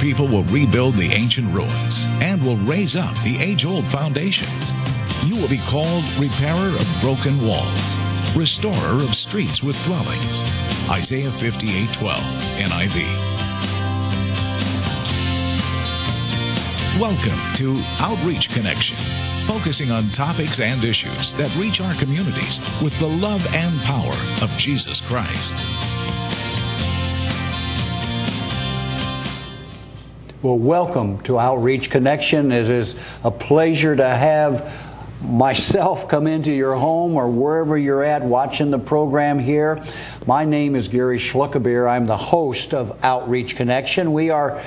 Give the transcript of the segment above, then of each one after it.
people will rebuild the ancient ruins and will raise up the age old foundations. You will be called repairer of broken walls, restorer of streets with dwellings. Isaiah 58 12, NIV. Welcome to Outreach Connection, focusing on topics and issues that reach our communities with the love and power of Jesus Christ. Well, welcome to Outreach Connection. It is a pleasure to have myself come into your home or wherever you're at watching the program here. My name is Gary Schluckebeer. I'm the host of Outreach Connection. We are,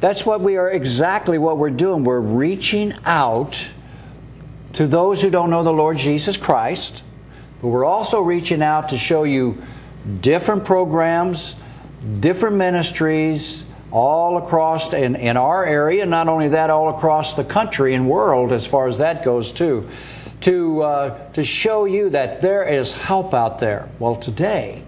that's what we are exactly what we're doing. We're reaching out to those who don't know the Lord Jesus Christ, but we're also reaching out to show you different programs, different ministries, all across in, in our area, and not only that, all across the country and world as far as that goes too, to, uh, to show you that there is help out there. Well, today,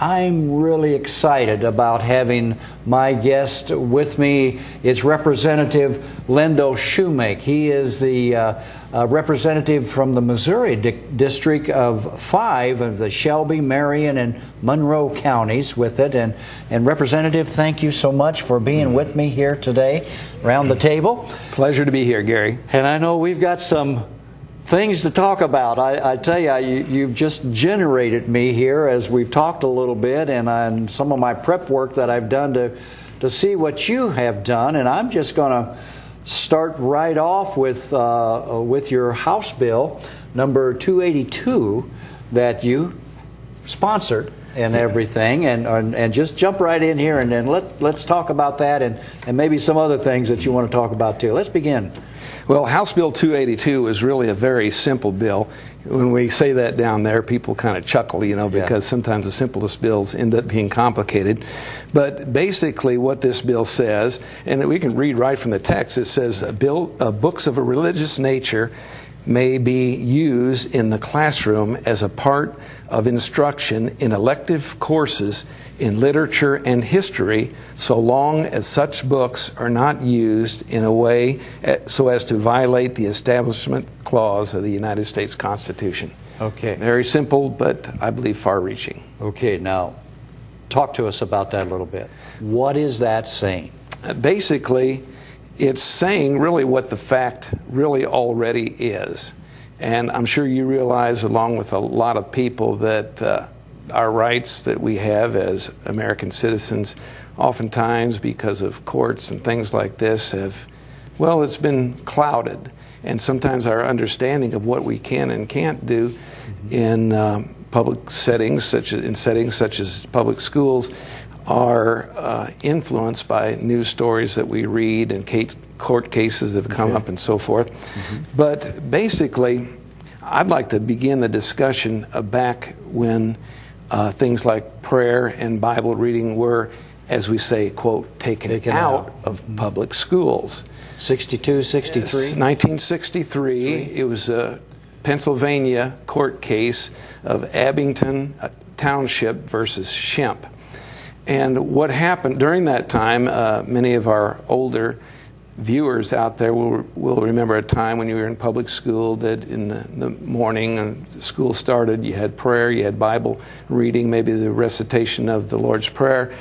I'm really excited about having my guest with me. It's Representative Lindell Shumake. He is the uh, uh, representative from the Missouri di- District of Five of the Shelby, Marion, and Monroe counties with it. And, and Representative, thank you so much for being with me here today around the table. Pleasure to be here, Gary. And I know we've got some things to talk about. I, I tell you, you, have just generated me here as we've talked a little bit, and, and some of my prep work that I've done to to see what you have done. And I'm just going to start right off with uh, with your House bill number 282 that you sponsored and everything, and, and, and just jump right in here and then let let's talk about that and and maybe some other things that you want to talk about too. Let's begin. Well, House Bill 282 is really a very simple bill. When we say that down there, people kind of chuckle, you know, because yeah. sometimes the simplest bills end up being complicated. But basically, what this bill says, and we can read right from the text, it says, bill, uh, books of a religious nature may be used in the classroom as a part of instruction in elective courses in literature and history so long as such books are not used in a way eh, so as to violate the Establishment Clause of the United States Constitution. Okay. Very simple, but I believe far reaching. Okay, now talk to us about that a little bit. What is that saying? Basically, it's saying really what the fact really already is. And I'm sure you realize, along with a lot of people, that uh, our rights that we have as American citizens, oftentimes because of courts and things like this, have, well, it's been clouded. And sometimes our understanding of what we can and can't do mm-hmm. in um, public settings, such as in settings such as public schools, are uh, influenced by news stories that we read and case, court cases that have come okay. up and so forth. Mm-hmm. But basically, I'd like to begin the discussion back when uh, things like prayer and Bible reading were, as we say, quote, taken, taken out, out, of mm-hmm. public schools. 62, 63? 1963. It was a Pennsylvania court case of Abington Township versus Schempp. And what happened during that time, uh, many of our older viewers out there will, will remember a time when you were in public school that in the, the morning and school started, you had prayer, you had Bible reading, maybe the recitation of the Lord's Prayer,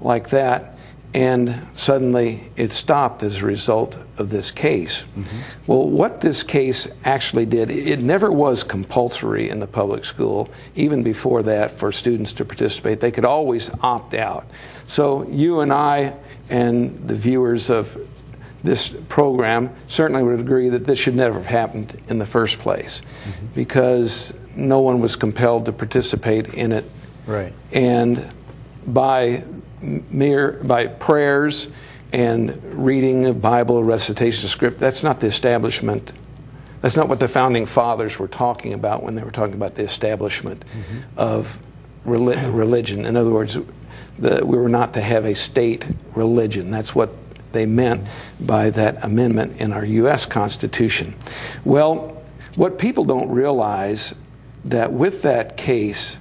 like that. And suddenly it stopped as a result of this case. Mm-hmm. Well, what this case actually did, it never was compulsory in the public school, even before that, for students to participate. They could always opt out. So you and I and the viewers of this program certainly would agree that this should never have happened in the first place mm-hmm. because no one was compelled to participate in it. Right. And by mere by prayers and reading of Bible, recitation script, that's not the establishment. That's not what the founding fathers were talking about when they were talking about the establishment mm-hmm. of religion. In other words, the, we were not to have a state religion. That's what they meant by that amendment in our U.S. Constitution. Well, what people don't realize that with that case,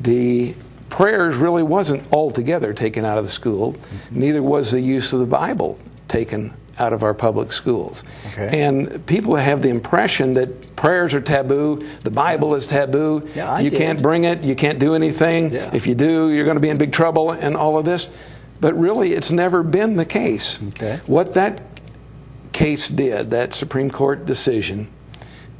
the prayers really wasn't altogether taken out of the school. Neither was the use of the Bible taken out of our public schools. Okay. And people have the impression that prayers are taboo, the Bible is taboo, Yeah, you did. can't bring it, you can't do anything. Yeah. If you do, you're going to be in big trouble, and all of this. But really, it's never been the case. Okay. What that case did, that Supreme Court decision,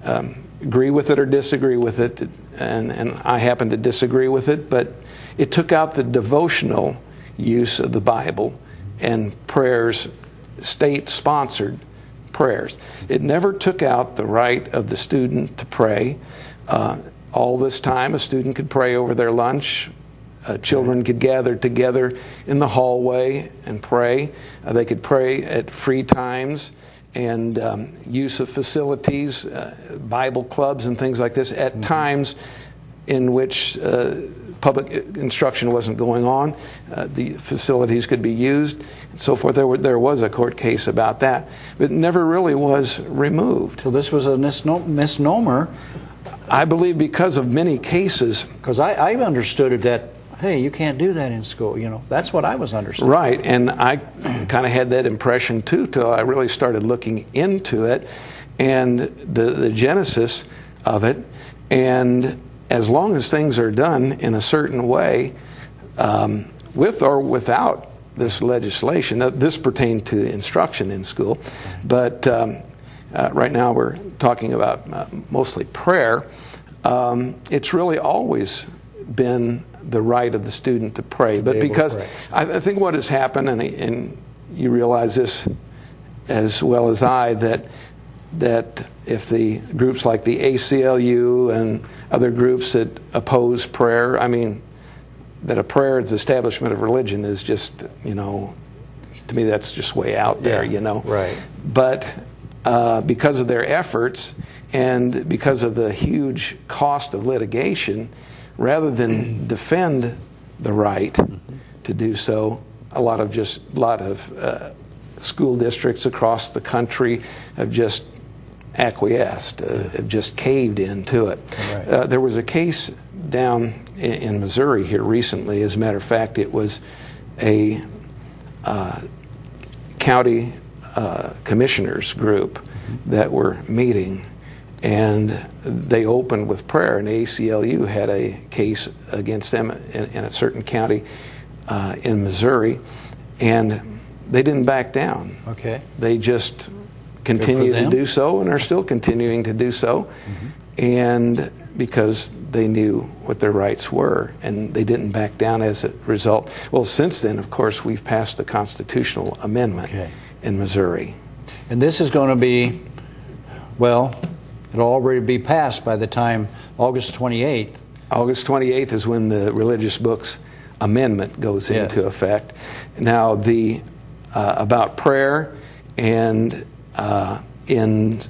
um, agree with it or disagree with it, and, and I happen to disagree with it, but it took out the devotional use of the Bible and prayers, state sponsored prayers. It never took out the right of the student to pray. Uh, all this time, a student could pray over their lunch. Uh, children could gather together in the hallway and pray. Uh, they could pray at free times and um, use of facilities, uh, Bible clubs, and things like this at times in which uh, public instruction wasn't going on. Uh, the facilities could be used and so forth. There, were, there was a court case about that, but it never really was removed. So this was a misnomer I believe because of many cases because I, I understood it that hey, you can't do that in school. You know, that's what I was understanding. Right, and I kind of had that impression too till I really started looking into it and the, the genesis of it. And as long as things are done in a certain way, um, with or without this legislation, this pertained to instruction in school, but um, uh, right now we're talking about uh, mostly prayer. Um, it's really always been the right of the student to pray. But able because pray. I, I think what has happened, and, and you realize this as well as I, that that if the groups like the ACLU and other groups that oppose prayer, I mean, that a prayer is the establishment of religion is just, you know, to me that's just way out there, Yeah, you know. right. But uh, because of their efforts and because of the huge cost of litigation, rather than defend the right to do so, a lot of just a lot of uh, school districts across the country have just acquiesced, uh, just caved into it. Right. Uh, there was a case down in, in Missouri here recently. As a matter of fact, it was a uh, county uh, commissioners group that were meeting, and they opened with prayer. And ACLU had a case against them in, in a certain county uh, in Missouri, and they didn't back down. Okay. They just continued to do so and are still continuing to do so. And because they knew what their rights were and they didn't back down as a result. Well, since then, of course, we've passed a constitutional amendment Okay. in Missouri. And this is going to be, well, it'll already be passed by the time August 28th. August 28th is when the religious books amendment goes Yes. into effect. Now, the uh, about prayer and uh, in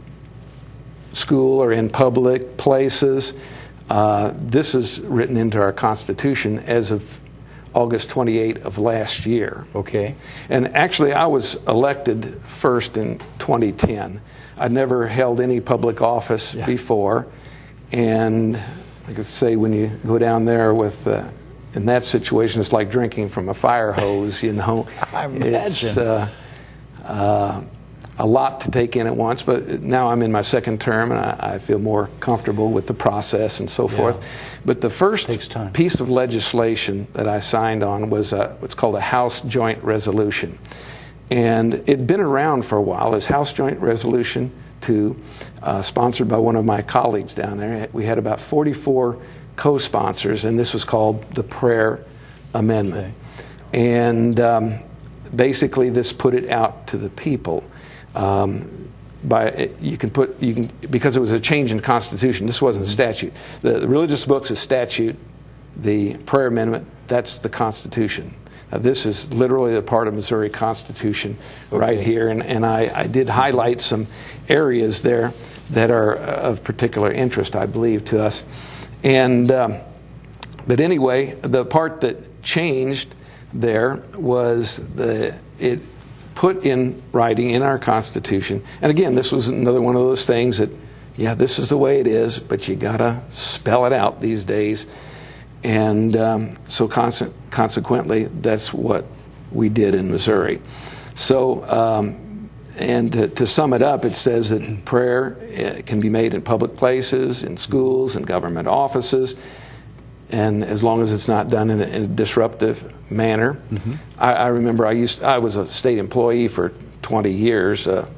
school or in public places, uh, this is written into our Constitution as of August 28 of last year. Okay. And actually, I was elected first in 2010. I'd never held any public office Yeah. before. And I could say when you go down there with, uh, in that situation, it's like drinking from a fire hose, you know. I It's imagine. uh, uh, a lot to take in at once, but now I'm in my second term and I, I feel more comfortable with the process and so forth. But the first piece of legislation that I signed on was uh what's called a House Joint Resolution. And it'd been around for a while as House Joint Resolution 2, uh, sponsored by one of my colleagues down there. We had about 44 co sponsors, and this was called the Prayer Amendment. And um, basically, this put it out to the people. Um, by you can put you can because it was a change in the Constitution. This wasn't a statute. The, the religious books is statute. The prayer amendment that's the Constitution. Now, this is literally a part of Missouri Constitution right here, and, and I, I did highlight some areas there that are of particular interest, I believe, to us. And um, but anyway, the part that changed there was the it put in writing in our Constitution. And again, this was another one of those things that, yeah, this is the way it is, but you gotta spell it out these days. And um, so, conse- consequently, that's what we did in Missouri. So, um, and to, to, sum it up, it says that prayer eh, can be made in public places, in schools, in government offices, and as long as it's not done in a, in a disruptive manner. Mm-hmm. I, I, remember I used I was a state employee for 20 years uh,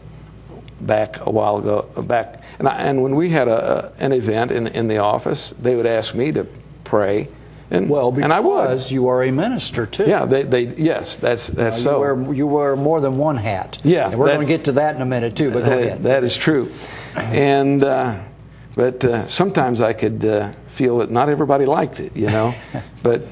back a while ago. Back and, I, and when we had a, an event in in the office, they would ask me to pray. And, well, because and I was. you are a minister too. Yeah, they, they yes, that's that's you so. Wear, you wear more than one hat. Yeah, and we're going to get to that in a minute too. But that, go ahead. That is true, and uh, but uh, sometimes I could uh, feel that not everybody liked it, you know, but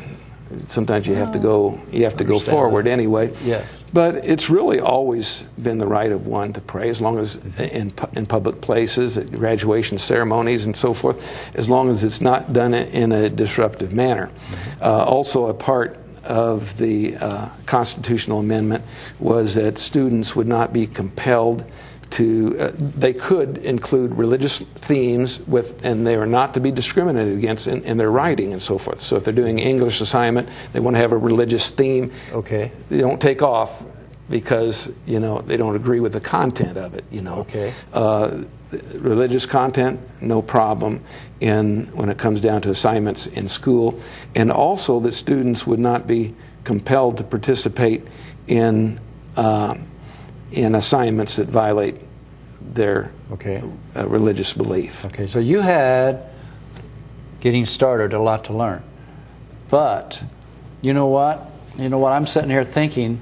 sometimes you have to go you have to go forward that. anyway. Yes. But it's really always been the right of one to pray, as long as in in public places, at graduation ceremonies, and so forth, as long as it's not done in a disruptive manner. Mm-hmm. Uh, also, a part of the uh, constitutional amendment was that students would not be compelled to uh, they could include religious themes with and they are not to be discriminated against in, in, their writing and so forth. So if they're doing english assignment they want to have a religious theme. Okay. They don't take off because you know they don't agree with the content of it you know. Okay. Uh, religious content no problem in when it comes down to assignments in school. And also that students would not be compelled to participate in uh, in assignments that violate their okay. uh, religious belief. Okay, so you had getting started a lot to learn. But you know what? You know what? I'm sitting here thinking,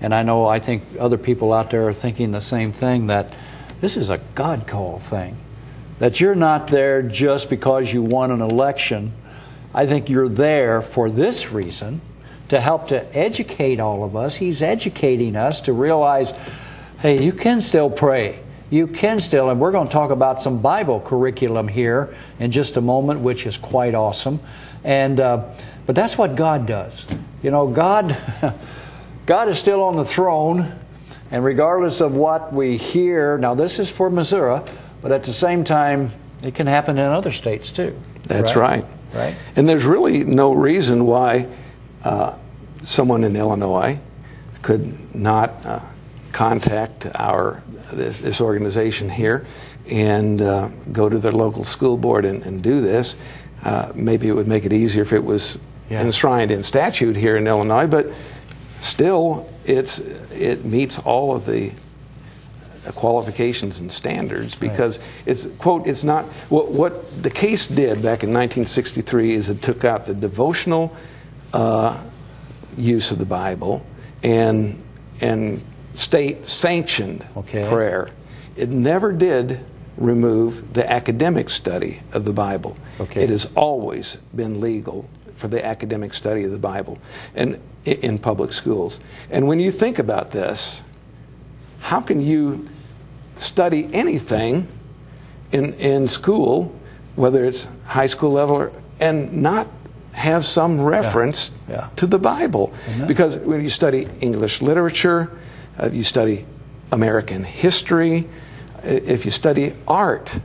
and I know I think other people out there are thinking the same thing that this is a God call thing. That you're not there just because you won an election. I think you're there for this reason to help to educate all of us. He's educating us to realize hey, you can still pray. You can still, and we're going to talk about some Bible curriculum here in just a moment, which is quite awesome. And uh, but that's what God does. You know, God, God is still on the throne, and regardless of what we hear, now this is for Missouri, but at the same time, it can happen in other states too. That's right. Right. right? And there's really no reason why uh, someone in Illinois could not uh, contact our this, this, organization here and uh, go to their local school board and, and do this. Uh, maybe it would make it easier if it was yeah. enshrined in statute here in Illinois, but still, it's it meets all of the qualifications and standards because right. it's quote it's not what, what the case did back in 1963 is it took out the devotional uh, use of the Bible and and state sanctioned okay. prayer. It never did remove the academic study of the Bible. Okay. It has always been legal for the academic study of the Bible and in public schools. And when you think about this, how can you study anything in, in school, whether it's high school level, or, and not have some reference yeah. Yeah. to the Bible. Because when you study English literature, if you study American history, if you study art,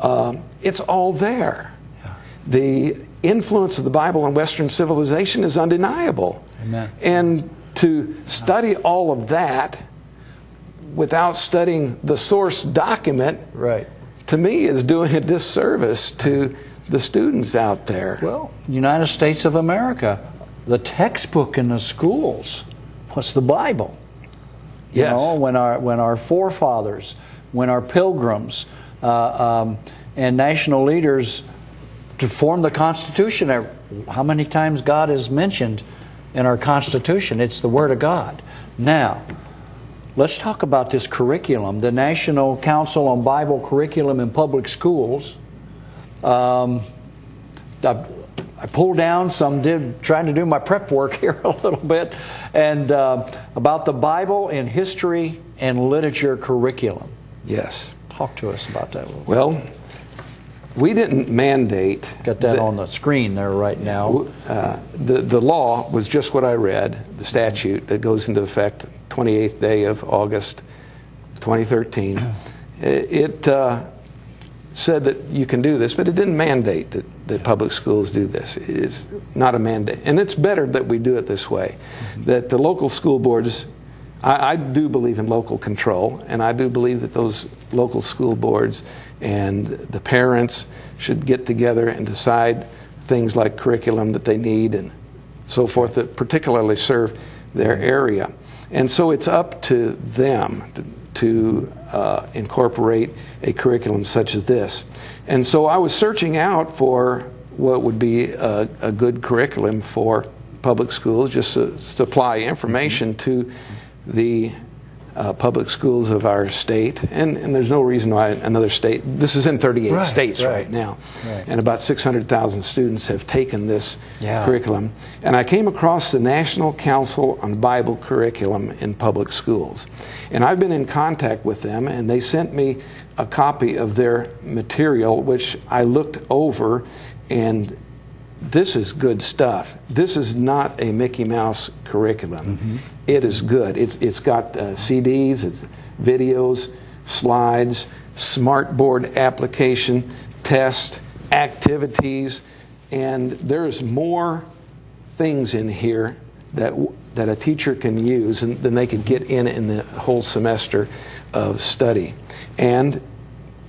um, it's all there. Yeah. The influence of the Bible on Western civilization is undeniable. Amen. And to study all of that without studying the source document, right. to me, is doing a disservice to the students out there. Well, United States of America, the textbook in the schools was the Bible. You yes. know, when our when our forefathers, when our pilgrims, uh, um, and national leaders to form the Constitution. How many times God is mentioned in our Constitution? It's the Word of God. Now, let's talk about this curriculum. The National Council on Bible Curriculum in Public Schools um, I, I, pulled down some, did trying to do my prep work here a little bit, and uh, about the Bible in history and literature curriculum. Yes. Talk to us about that. Well, we didn't mandate. Got that, on the screen there right now. Uh, the the law was just what I read. The statute that goes into effect 28th day of August, 2013. It. Uh, said that you can do this, but it didn't mandate that, that public schools do this. It's not a mandate. And it's better that we do it this way, mm-hmm. that the local school boards, I, I, do believe in local control, and I do believe that those local school boards and the parents should get together and decide things like curriculum that they need and so forth that particularly serve their area. And so it's up to them to, to uh, incorporate a curriculum such as this. And so I was searching out for what would be a, a good curriculum for public schools, just to supply information to the uh, public schools of our state, and, and, there's no reason why another state. This is in 38 right, states right, right now, right. and about 600,000 students have taken this yeah. curriculum. And I came across the National Council on Bible Curriculum in Public Schools, and I've been in contact with them, and they sent me a copy of their material, which I looked over, and this is good stuff. This is not a Mickey Mouse curriculum. Mm-hmm. It is good. It's, it's got uh, CDs, it's videos, slides, smartboard application, test, activities, and there's more things in here that, that a teacher can use and, than they could get in in the whole semester of study. And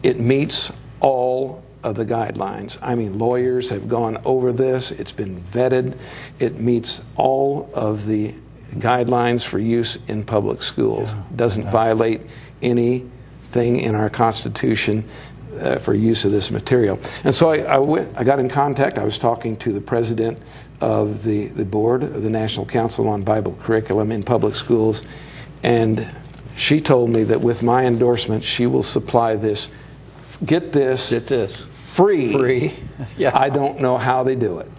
it meets all of the guidelines. I mean, lawyers have gone over this, it's been vetted, it meets all of the guidelines for use in public schools. Yeah, Doesn't violate anything in our Constitution uh, for use of this material. And so I, I, went, I got in contact. I was talking to the president of the, the board of the National Council on Bible Curriculum in Public Schools, and she told me that with my endorsement, she will supply this. Get this. Get this. Free. Free. yeah. I don't know how they do it,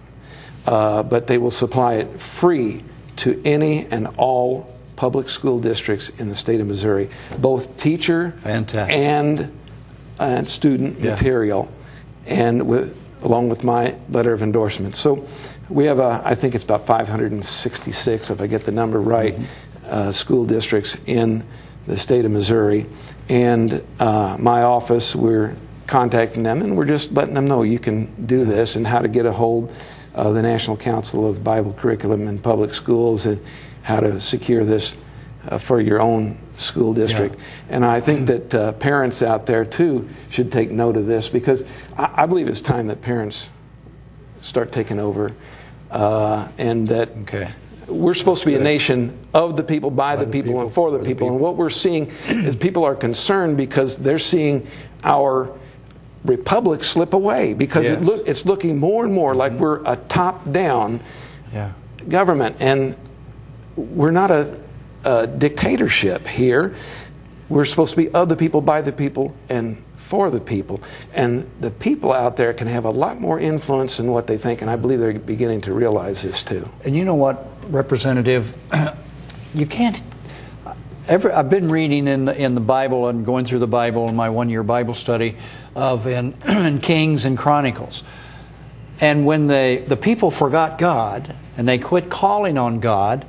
uh, but they will supply it free to any and all public school districts in the state of Missouri, both teacher Fantastic. and student yeah. material, and with along with my letter of endorsement. So we have a, I think it's about 566, if I get the number right, mm-hmm. uh, school districts in the state of Missouri, and uh, my office we're contacting them and we're just letting them know you can do this and how to get a hold uh, the National Council of Bible Curriculum in Public Schools and how to secure this uh, for your own school district. Yeah. And I think that uh, parents out there too should take note of this because I, I believe it's time that parents start taking over uh, and that okay. we're supposed to be a nation of the people, by, by the, people, people, and for the, people. the people. And what we're seeing is people are concerned because they're seeing our republic slip away because yes. it look, it's looking more and more mm-hmm. like we're a top down yeah. government. And we're not a, a, dictatorship here. We're supposed to be of the people, by the people, and for the people. And the people out there can have a lot more influence than what they think. And I believe they're beginning to realize this too. And you know what, Representative? you can't Every, I've been reading in the, in the Bible and going through the Bible in my one year Bible study of in, in Kings and Chronicles. And when they, the people forgot God and they quit calling on God,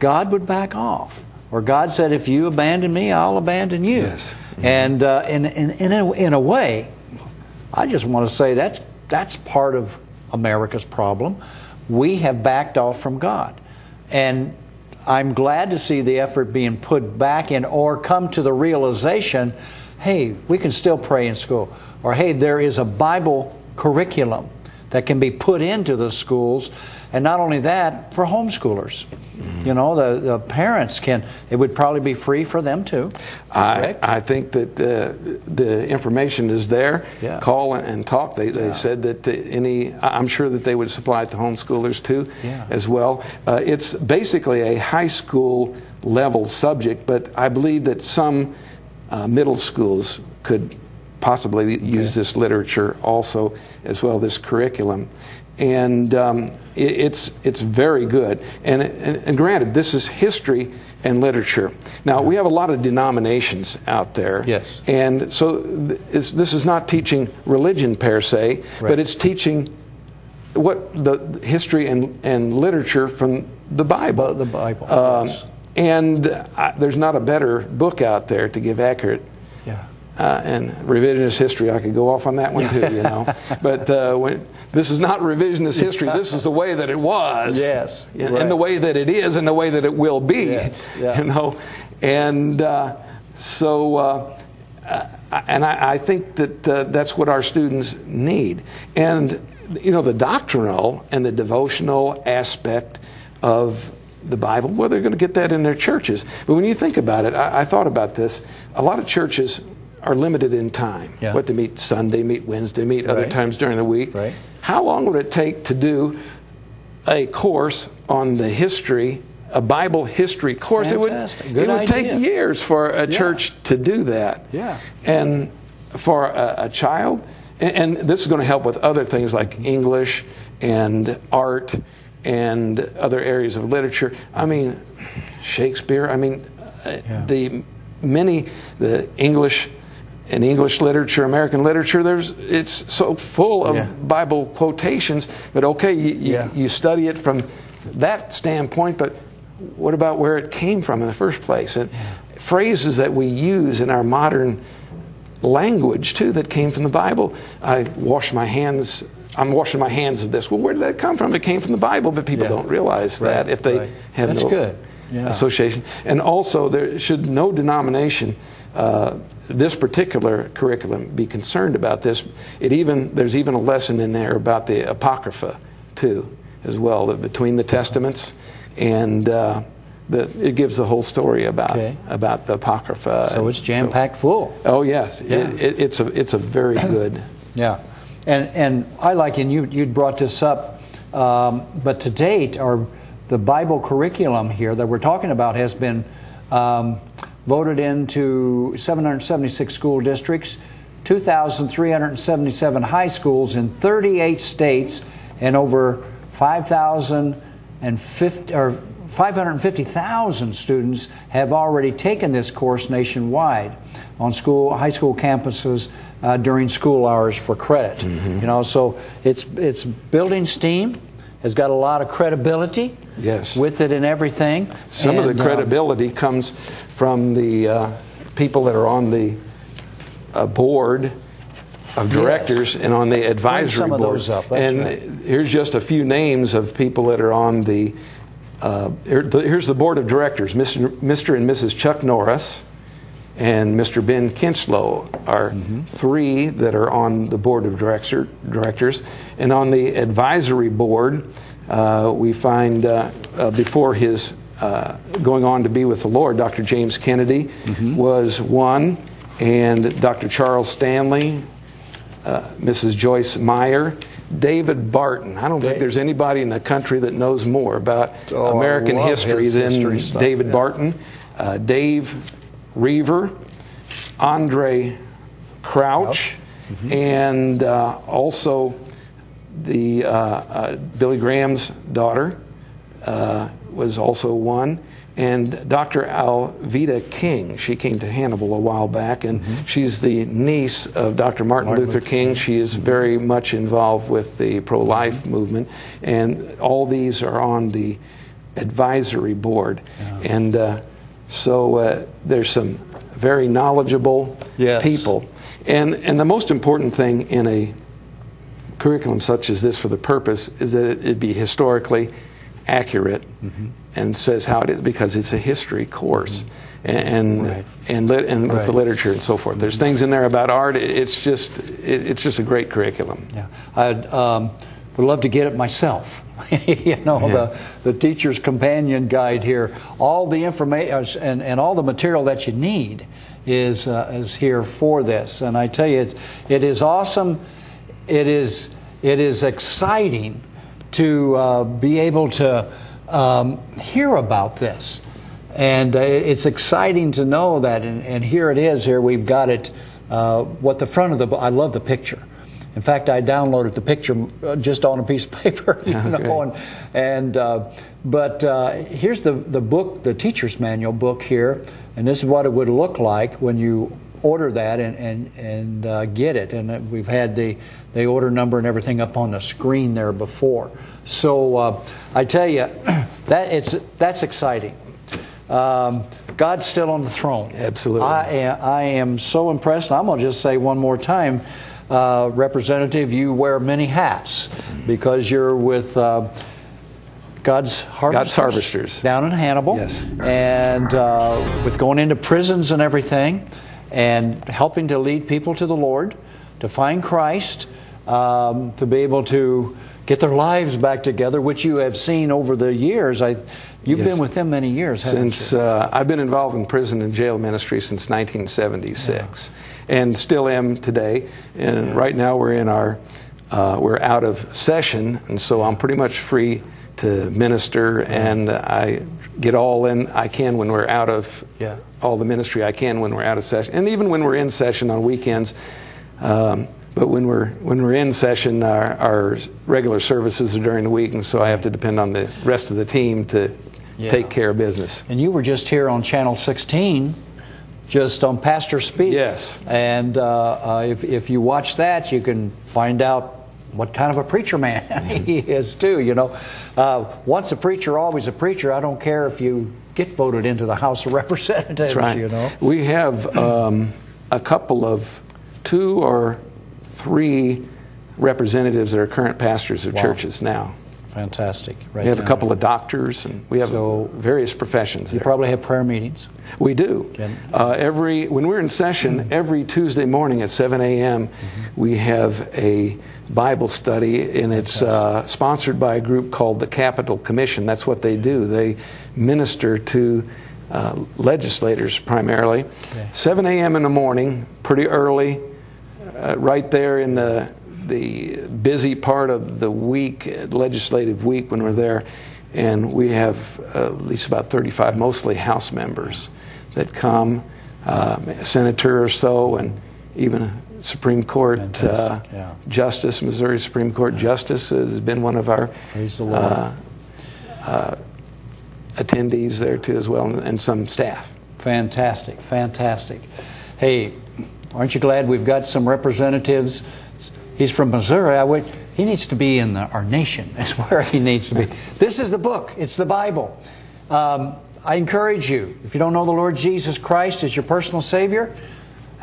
God would back off. Or God said, If you abandon me, I'll abandon you. Yes. Mm-hmm. And uh, in, in, in, a, in a way, I just want to say that's, that's part of America's problem. We have backed off from God. And I'm glad to see the effort being put back in or come to the realization hey, we can still pray in school. Or hey, there is a Bible curriculum that can be put into the schools. And not only that, for homeschoolers. Mm-hmm. You know, the, the, parents can, it would probably be free for them too. I, I think that uh, the information is there. Yeah. Call and talk. They, they yeah. said that any, I'm sure that they would supply it to homeschoolers too yeah. as well. Uh, it's basically a high school level subject, but I believe that some uh, middle schools could possibly okay. use this literature also as well this curriculum and um, it, it's it's very good and, and, and granted this is history and literature now we have a lot of denominations out there yes and so th- this is not teaching religion per se right. but it's teaching what the history and, and literature from the Bible the Bible um, yes. And I, there's not a better book out there to give accurate. Uh, and revisionist history, I could go off on that one too, you know. but uh, when, this is not revisionist history. This is the way that it was. Yes, and, right. and the way that it is, and the way that it will be. Yes, yeah. You know, and uh, so. Uh, and I, I, think that uh, that's what our students need. And you know, the doctrinal and the devotional aspect of the Bible, well, they're going to get that in their churches. But when you think about it, I, I thought about this. A lot of churches are limited in time. Yeah. What they meet Sunday, meet Wednesday, meet other Right. times during the week. Right. How long would it take to do a course on the history, a Bible history course? Fantastic. It would, Good it would take years for a church to do that. Yeah. And for a, a child, and, and this is going to help with other things like English and art and other areas of literature. I mean, Shakespeare. I mean, uh, the many the English and English literature, American literature. There's it's so full of Yeah. Bible quotations. But okay, you, you, Yeah. you study it from that standpoint. But what about where it came from in the first place? And phrases that we use in our modern language too that came from the Bible. I wash my hands. I'm washing my hands of this. Well, where did that come from? It came from the Bible, but people Yeah. don't realize Right, that if they right. have That's no good. Yeah. association. And also, there should no denomination. Uh, this particular curriculum be concerned about this. It even there's even a lesson in there about the apocrypha too, as well, between the testaments, and uh, the, it gives the whole story about Okay. about the apocrypha. So it's jam packed full. Oh yes, Yeah. it, it, it's a it's a very good. Yeah, and and I like, and you you brought this up, um, but to date, our the Bible curriculum here that we're talking about has been um, voted into 776 school districts, 2,377 high schools in 38 states, and over 5,050 or 550,000 students have already taken this course nationwide on school high school campuses uh, during school hours for credit. Mm-hmm. You know, so it's it's building steam, has got a lot of credibility. Yes. With it and everything. Some of the uh, credibility comes from the uh, people that are on the uh, board of directors and on the advisory board. those up, that's and right. here's just a few names of people that are on the. Uh, here- the- here's the board of directors: Mr. Mr. and Mrs. Chuck Norris and Mr. Ben Kinchlow are Mm-hmm. three that are on the board of director, directors. And on the advisory board, uh, we find uh, uh, before his uh, going on to be with the Lord, Dr. James Kennedy Mm-hmm. was one, and Dr. Charles Stanley, uh, Mrs. Joyce Meyer. David Barton. I don't think there's anybody in the country that knows more about Oh, American history than history David yeah. Barton, uh, Dave Reaver, Andre Crouch, Mm-hmm. and uh, also the uh, uh, Billy Graham's daughter uh, was also one. And Dr. Alveda King, she came to Hannibal a while back, and she's the niece of Dr. Martin, Mm-hmm. Martin Luther Luther King. She is very much involved with the pro life movement, and all these are on the advisory board. And uh, so uh, there's some very knowledgeable Yes. people. And, and the most important thing in a curriculum such as this for the purpose is that it, it be historically accurate Mm-hmm. and says how it is because it's a history course and and, Right. and, lit, and with the literature and so forth. There's things in there about art. It's just it, it's just a great curriculum. Yeah, I'd um, would love to get it myself. you know, the the teacher's companion guide here. All the information and, and all the material that you need is uh, is here for this. And I tell you, it's, it is awesome. It is it is exciting to uh, be able to um, hear about this. And uh, it's exciting to know that, and, and here it is. Here we've got it. Uh, what the front of the book. I love the picture. In fact, I downloaded the picture uh, just on a piece of paper, you know. Okay. And, and uh, but uh, here's the the book, the teacher's manual book here, and this is what it would look like when you order that and and and uh, get it. And uh, we've had the the order number and everything up on the screen there before. So uh, I tell you, that it's that's exciting. Um, God's still on the throne. Absolutely. I am, I am so impressed. I'm going to just say one more time, uh, Representative, you wear many hats because you're with. Uh, God's harvesters, God's harvesters down in Hannibal, yes, and uh, with going into prisons and everything, and helping to lead people to the Lord, to find Christ, um, to be able to get their lives back together, which you have seen over the years. I, you've yes. been with them many years, since uh, I've been involved in prison and jail ministry since 1976, yeah. and still am today. And yeah. right now we're in our uh, we're out of session, and so I'm pretty much free to minister, and I get all in I can when we're out of yeah. all the ministry I can when we're out of session, and even when we're in session on weekends. Um, but when we're when we're in session, our, our, regular services are during the week, and so I have to depend on the rest of the team to yeah. take care of business. And you were just here on Channel 16, just on Pastor Speak. Yes. And uh, uh, if if you watch that, you can find out what kind of a preacher man he is too. You know, uh, once a preacher, always a preacher. I don't care if you get voted into the House of Representatives. Right. You know, we have um, a couple of two or three representatives that are current pastors of wow. churches now. Fantastic. Right we have a couple of doctors, and we have so various professions. You there. probably have prayer meetings. We do. Uh, every when we're in session, every Tuesday morning at 7 a.m., mm-hmm. we have a Bible study, and it's uh, sponsored by a group called the Capitol Commission. That's what they do. They minister to uh, legislators primarily. Okay. 7 a.m. in the morning, pretty early, uh, right there in the the busy part of the week, legislative week, when we're there, and we have uh, at least about 35, mostly House members, that come, uh, a senator or so, and even Supreme Court uh, yeah. Justice, Missouri Supreme Court Justice has been one of our uh, uh, attendees there too as well, and some staff. Fantastic, fantastic. Hey, aren't you glad we've got some representatives? He's from Missouri. I would, he needs to be in the, our nation. Is where he needs to be. This is the book. It's the Bible. Um, I encourage you, if you don't know the Lord Jesus Christ as your personal Savior,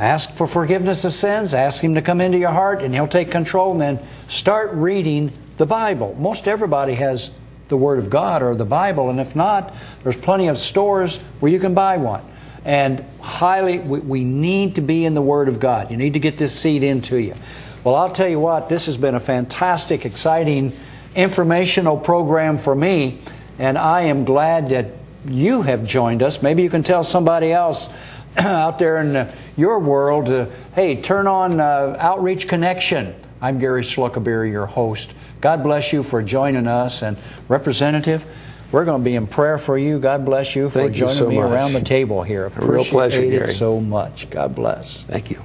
Ask for forgiveness of sins, ask Him to come into your heart, and He'll take control, and then start reading the Bible. Most everybody has the Word of God or the Bible, and if not, there's plenty of stores where you can buy one. And highly, we, we need to be in the Word of God. You need to get this seed into you. Well, I'll tell you what, this has been a fantastic, exciting, informational program for me, and I am glad that you have joined us. Maybe you can tell somebody else out there in uh, your world, uh, hey, turn on uh, Outreach Connection. I'm Gary Schluckabeer, your host. God bless you for joining us. And, Representative, we're going to be in prayer for you. God bless you for Thank joining you so me much. around the table here. Appreciate A real pleasure, it Gary. so much. God bless. Thank you.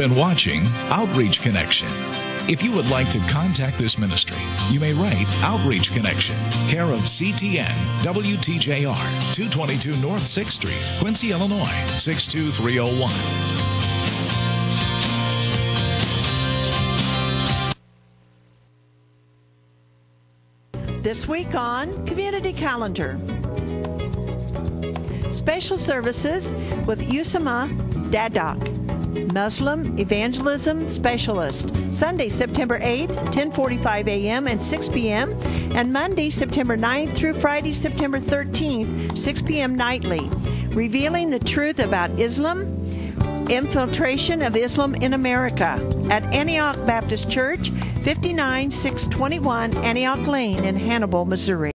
Been watching Outreach Connection. If you would like to contact this ministry, you may write Outreach Connection, care of CTN, WTJR, 222 North 6th Street, Quincy, Illinois, 62301. This week on Community Calendar. Special services with Usama Dadak. Muslim Evangelism Specialist. Sunday, September 8th, 10:45 a.m. and 6 p.m. and Monday, September 9th through Friday, September 13th, 6 p.m. nightly. Revealing the truth about Islam, infiltration of Islam in America at Antioch Baptist Church, 59621 Antioch Lane in Hannibal, Missouri.